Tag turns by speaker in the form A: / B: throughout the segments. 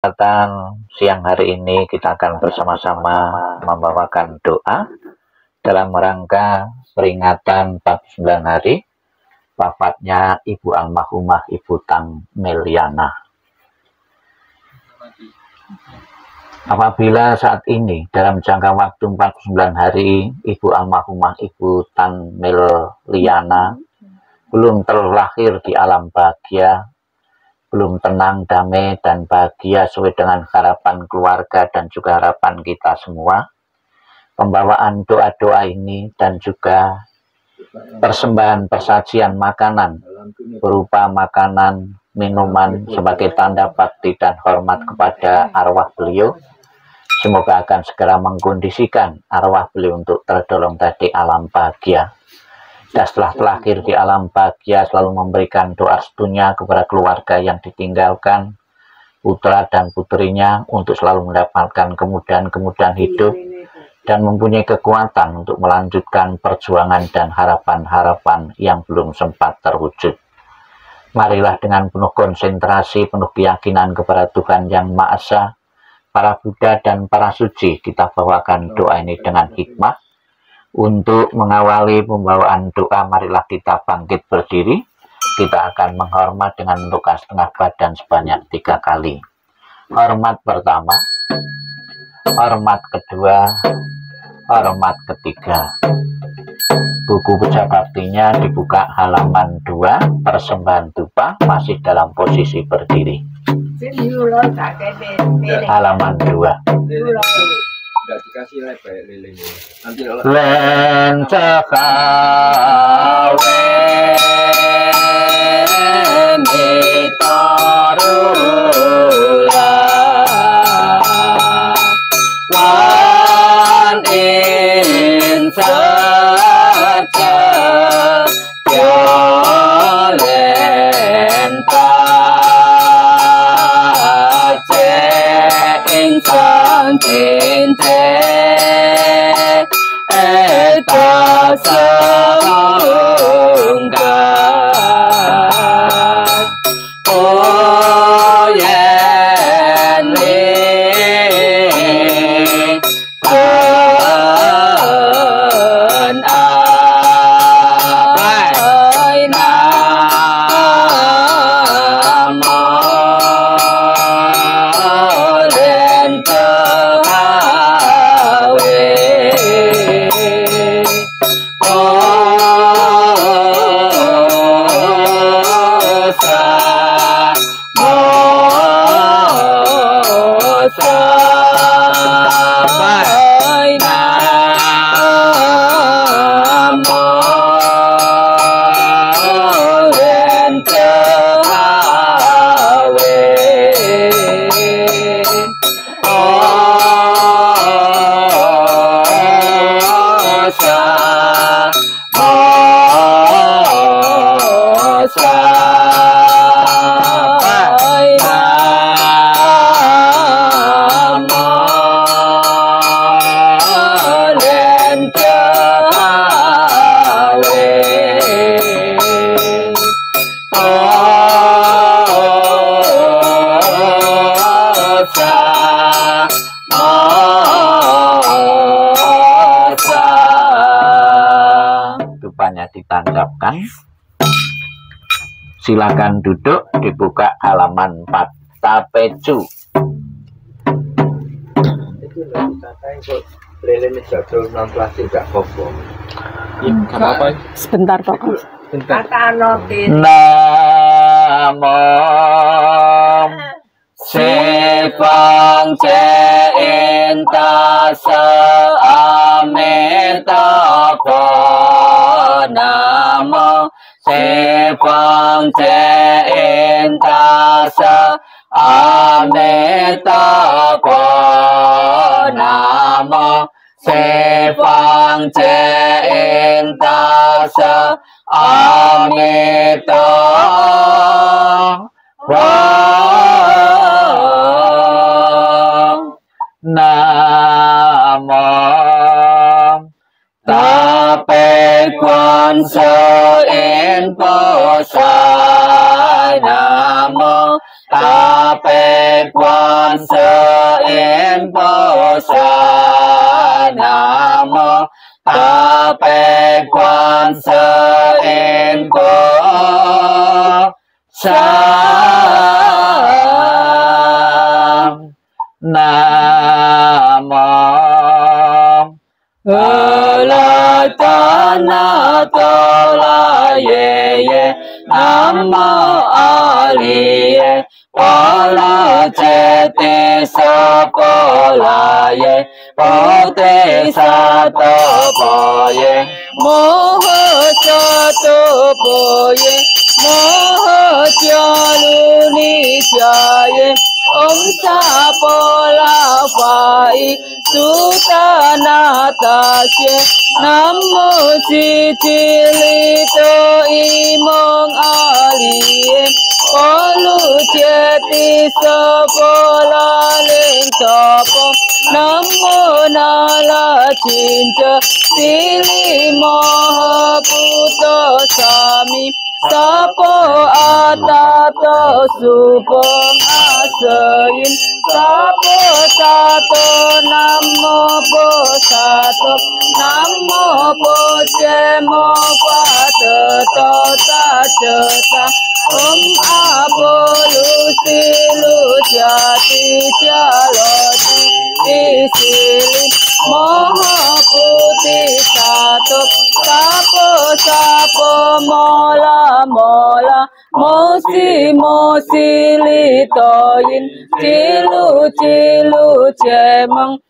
A: kesempatan siang hari ini kita akan bersama-sama membawakan doa dalam rangka peringatan 49 hari wafatnya Ibu Almarhumah Ibu Tang Meliana. Apabila saat ini dalam jangka waktu 49 hari Ibu Almarhumah Ibu Tan Meliana belum terlahir di alam bahagia belum tenang, damai, dan bahagia sesuai dengan harapan keluarga dan juga harapan kita semua. Pembawaan doa-doa ini dan juga persembahan persajian makanan berupa makanan, minuman sebagai tanda bakti dan hormat kepada arwah beliau. Semoga akan segera mengkondisikan arwah beliau untuk tertolong tadi alam bahagia dan setelah terakhir di alam bahagia selalu memberikan doa setunya kepada keluarga yang ditinggalkan, putra dan putrinya untuk selalu mendapatkan kemudahan-kemudahan hidup dan mempunyai kekuatan untuk melanjutkan perjuangan dan harapan-harapan yang belum sempat terwujud. Marilah dengan penuh konsentrasi, penuh keyakinan kepada Tuhan Yang Maha Esa, para Buddha dan para suci, kita bawakan doa ini dengan hikmah, untuk mengawali pembawaan doa, marilah kita bangkit berdiri. Kita akan menghormat dengan menundukkan setengah badan sebanyak tiga kali. Hormat pertama, hormat kedua, hormat ketiga. Buku baktinya dibuka halaman 2, persembahan dupa masih dalam posisi berdiri. Halaman 2 nggak dikasih lebar lilingnya nanti ditancapkan. Silakan duduk, dibuka halaman 4. Tapecu.
B: Sebentar Pak.
A: Sebentar. Namo Sepang nam mô thế quan se en ta sa. Ameta qua nam mô thế quan se en ta sa. Ameta quan sơ en po sai Nam Tape quan
B: sơ yên po sa nam mô ta pe quan sơ yên po sa nam mô la ta na ta la ye ye nam mô a di đà pa la che te sa pa la ye pa te sa ta pa ye mô ho cha to pa ye mô ho cha lu ni cha ye om sa pa la fa i su ta na ta xie nam mô si chi li to i mong a li ye có lu che ti sa po la lên sa po nam mô na la chin cha si li ma pu to sa mi sa po a ta to su po a sa yin Sapo Sapo Namo Po Sato Namo Po Che Mo Qua Te To Ta Che Ta Om A Po Lu Si Lu Cha Ti Cha Lo Ti Ti Si Li Mo Ha Po Ti Sato Sapo Sapo Mo La Mo La mô si mô si li to yin chi lu chi lu che mong.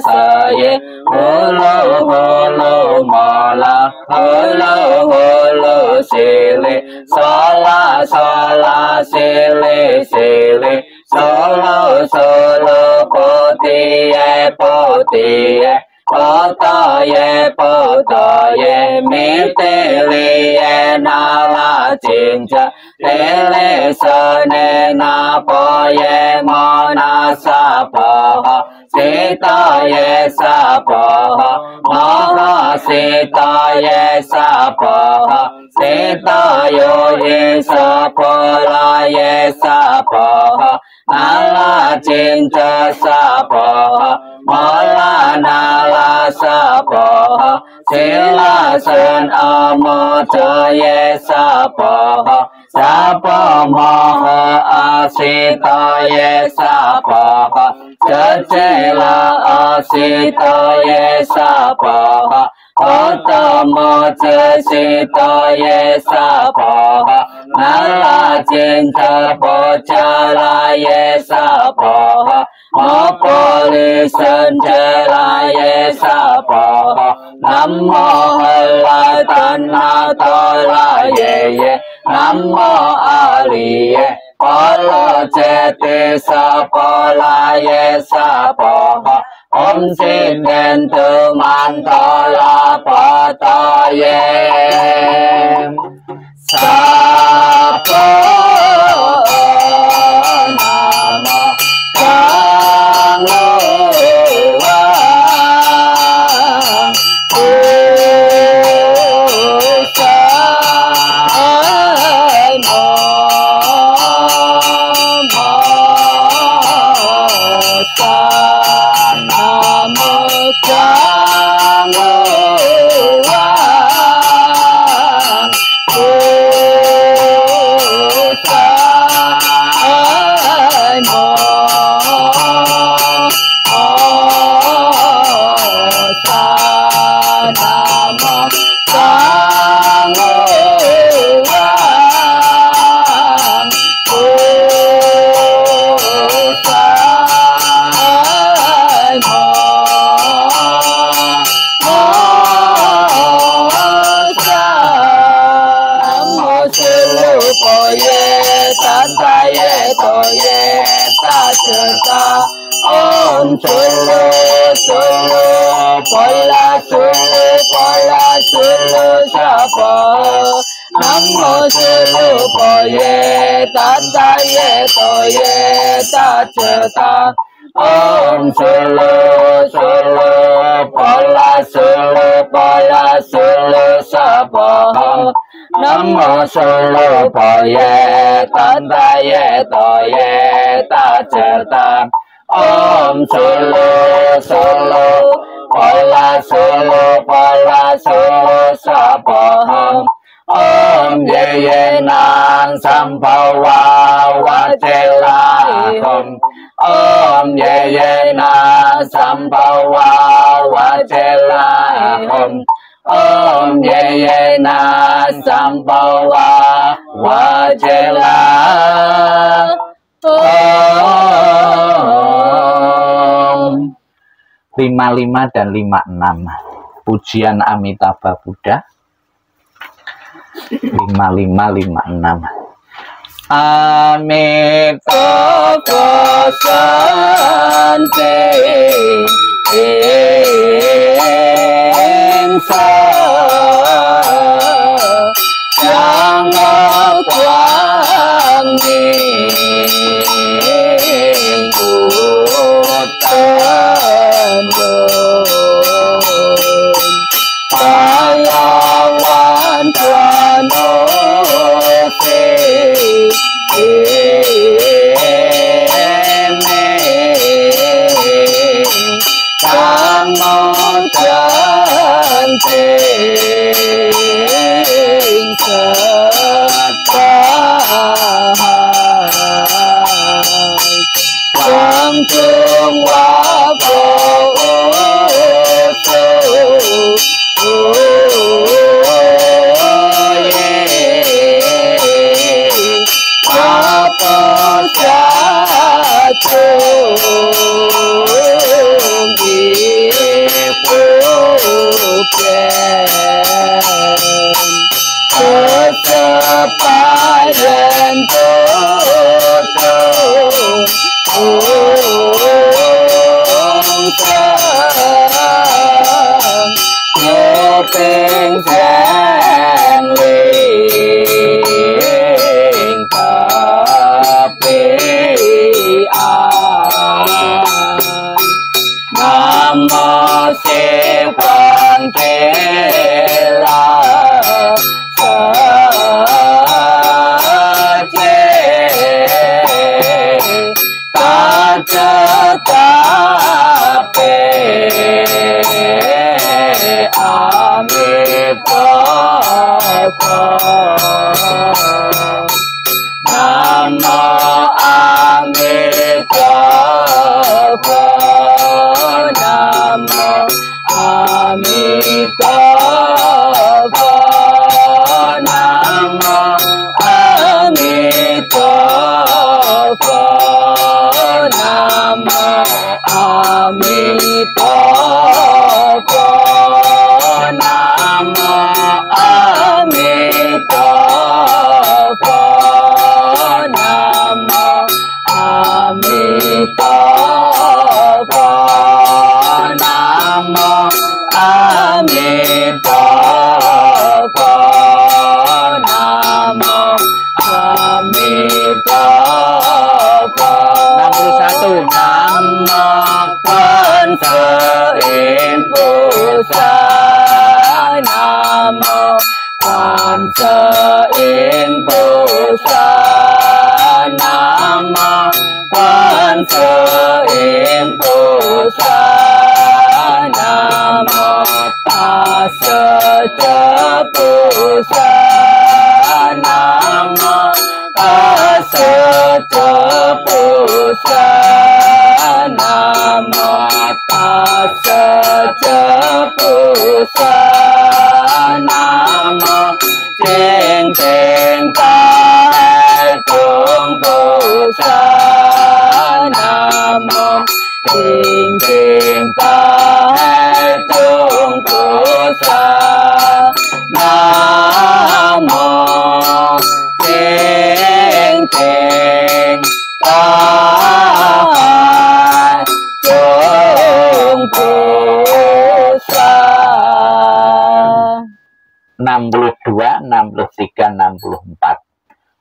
B: sa ye ho lo ho lo ma la ho lo ho lo si le sa la sa la si le si le so lo so lo po ti ye po ti ye po ta ye po ta ye mi te li ye na la chin cha te le sa ne na po ye ma na sa pa ha सीताय सपः महासीताय सपः सीतायो हि सपराय सपः नला चिन्त सपः माला नला सपः शिलासन अमोचय सपः। 娑婆摩诃阿悉陀夜娑婆诃，真伽那阿悉陀夜娑婆诃，阿多摩遮悉陀夜娑婆诃，那无金翅婆萨那夜娑婆诃，摩婆利胜遮那夜娑婆诃，南无阿难那多那耶耶。Namo Aliye Polo Jeti Sopo Laye Sopo Ho Om Sim Bintu Mantola Poto Pohye tanda ye toye ta chota, 萨婆南无苏鲁波 tsulu, pola tsulu, pola tsulu, 婆 Namo Solo Paye Tanta Ye Toye Ta Certa Om Solo Solo Pala Solo Pala Solo Sapohong Om Jaya Nang Sampawa Wacelakom Om
A: Jaya 55 dan 56 pujian Amitabha Buddha. 5556
B: Amitabha Sante. Ing Phật Pusa
A: 63, 64.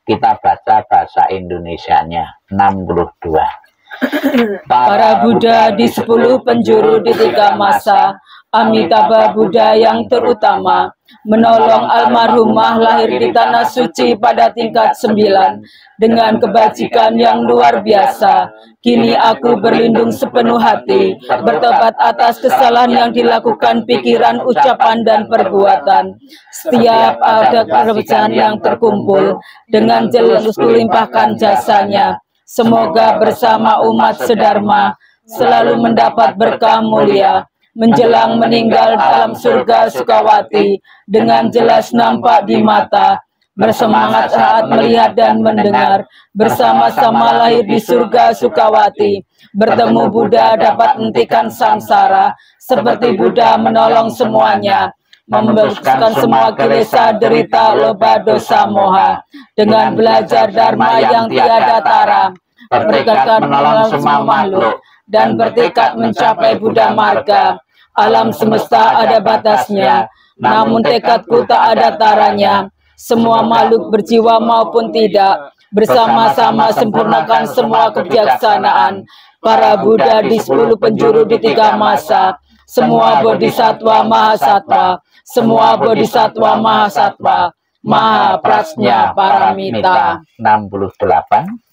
A: Kita baca bahasa Indonesianya 62.
B: Para Buddha di sepuluh penjuru di tiga masa, Amitabha Buddha yang terutama, menolong almarhumah lahir di tanah suci pada tingkat sembilan dengan kebajikan yang luar biasa. Kini aku berlindung sepenuh hati, bertobat atas kesalahan yang dilakukan pikiran, ucapan, dan perbuatan. Setiap ada kerajaan yang terkumpul, dengan jelas kulimpahkan jasanya. Semoga bersama umat sedharma selalu mendapat berkah mulia menjelang meninggal dalam surga Sukawati dengan jelas nampak di mata, bersemangat saat melihat dan mendengar, bersama-sama lahir di surga Sukawati, bertemu Buddha dapat hentikan samsara, seperti Buddha menolong semuanya, membebaskan semua kilesa, derita, loba, dosa, moha, dengan belajar Dharma yang tiada tara, bertekad menolong semua makhluk, dan bertekad mencapai Buddha Marga. Alam semesta ada batasnya, namun tekadku tak ada taranya. Semua makhluk berjiwa maupun tidak, bersama-sama sempurnakan semua kebijaksanaan. Para Buddha di sepuluh penjuru di tiga masa, semua bodhisatwa mahasatwa, semua bodhisatwa mahasatwa, maha prasnya paramita.
A: 68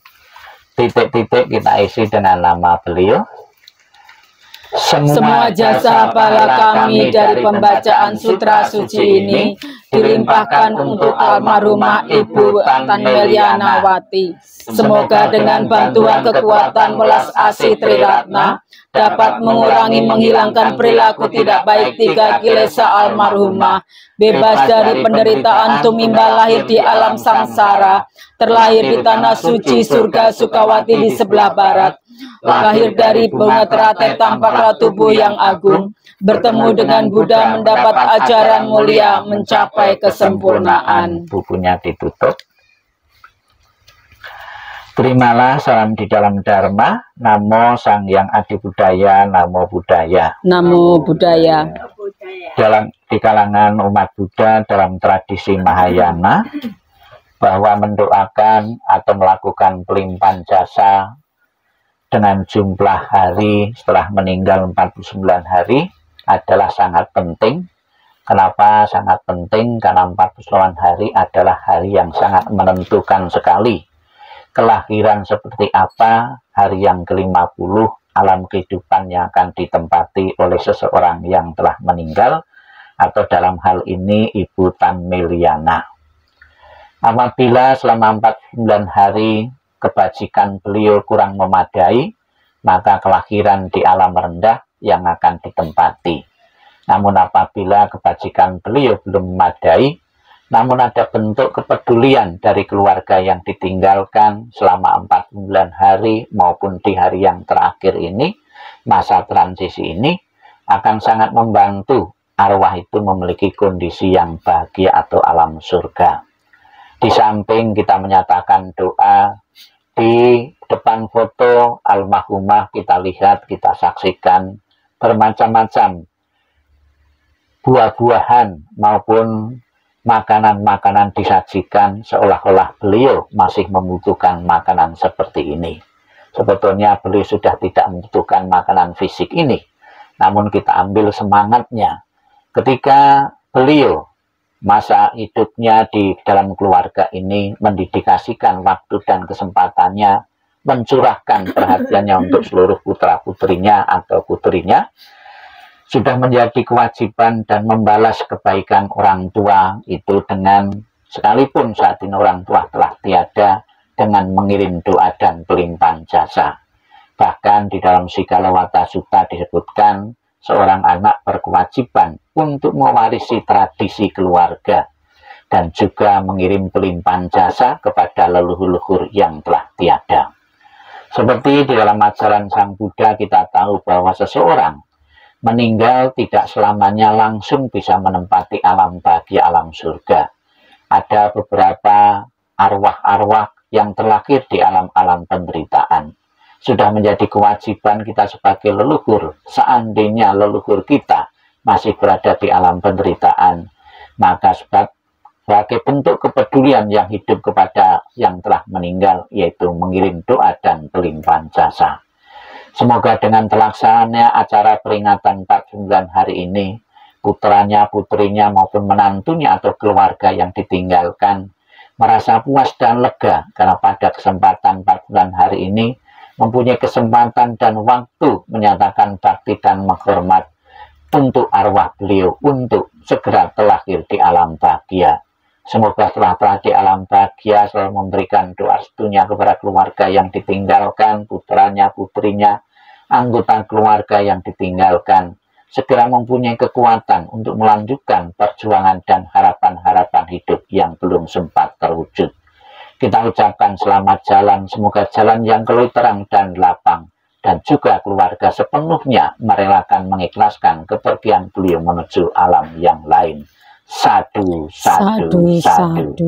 A: titik-titik kita isi dengan nama beliau
B: semua jasa pala kami dari pembacaan sutra suci ini dilimpahkan untuk almarhumah Ibu Tan Meliana Wati. Semoga dengan bantuan kekuatan welas asih Triratna dapat mengurangi menghilangkan perilaku tidak baik tiga kilesa almarhumah, bebas dari penderitaan tumimba lahir di alam samsara, terlahir di tanah suci surga Sukawati di sebelah barat, lahir dari bunga teratai tampaklah tubuh yang agung, bertemu dengan Buddha mendapat ajaran mulia mencapai kesempurnaan.
A: Bukunya ditutup. Terimalah salam di dalam Dharma, Namo Sang Yang Adi Budaya, Namo Budaya.
B: Namo Budaya.
A: Dalam di kalangan umat Buddha dalam tradisi Mahayana, bahwa mendoakan atau melakukan pelimpahan jasa dengan jumlah hari setelah meninggal 49 hari adalah sangat penting. Kenapa sangat penting? Karena 48 hari adalah hari yang sangat menentukan sekali. Kelahiran seperti apa, hari yang ke-50, alam kehidupan yang akan ditempati oleh seseorang yang telah meninggal, atau dalam hal ini Ibu Tan Meliana. Apabila selama 49 hari kebajikan beliau kurang memadai, maka kelahiran di alam rendah yang akan ditempati. Namun apabila kebajikan beliau belum memadai, namun ada bentuk kepedulian dari keluarga yang ditinggalkan selama 49 hari maupun di hari yang terakhir ini, masa transisi ini akan sangat membantu arwah itu memiliki kondisi yang bahagia atau alam surga. Di samping kita menyatakan doa di depan foto almarhumah kita lihat, kita saksikan bermacam-macam buah-buahan maupun makanan-makanan disajikan seolah-olah beliau masih membutuhkan makanan seperti ini. Sebetulnya beliau sudah tidak membutuhkan makanan fisik ini, namun kita ambil semangatnya. Ketika beliau masa hidupnya di dalam keluarga ini mendedikasikan waktu dan kesempatannya mencurahkan perhatiannya untuk seluruh putra putrinya atau putrinya sudah menjadi kewajiban dan membalas kebaikan orang tua itu dengan sekalipun saat ini orang tua telah tiada dengan mengirim doa dan pelimpahan jasa. Bahkan di dalam Sikalawata Sutta disebutkan seorang anak berkewajiban untuk mewarisi tradisi keluarga dan juga mengirim pelimpahan jasa kepada leluhur-leluhur yang telah tiada. Seperti di dalam ajaran Sang Buddha kita tahu bahwa seseorang meninggal tidak selamanya langsung bisa menempati alam bagi alam surga. Ada beberapa arwah-arwah yang terlahir di alam-alam penderitaan sudah menjadi kewajiban kita sebagai leluhur. Seandainya leluhur kita masih berada di alam penderitaan, maka sebagai bentuk kepedulian yang hidup kepada yang telah meninggal, yaitu mengirim doa dan pelimpahan jasa. Semoga dengan terlaksananya acara peringatan 49 hari ini, putranya, putrinya, maupun menantunya atau keluarga yang ditinggalkan, merasa puas dan lega karena pada kesempatan 49 hari ini mempunyai kesempatan dan waktu menyatakan bakti dan menghormat untuk arwah beliau untuk segera terlahir di alam bahagia Semoga setelah telah di alam bahagia selalu memberikan doa setunya kepada keluarga yang ditinggalkan, putranya, putrinya, anggota keluarga yang ditinggalkan, segera mempunyai kekuatan untuk melanjutkan perjuangan dan harapan-harapan hidup yang belum sempat terwujud. Kita ucapkan selamat jalan, semoga jalan yang keluar terang dan lapang, dan juga keluarga sepenuhnya merelakan mengikhlaskan kepergian beliau menuju alam yang lain. Satu, satu, satu. satu.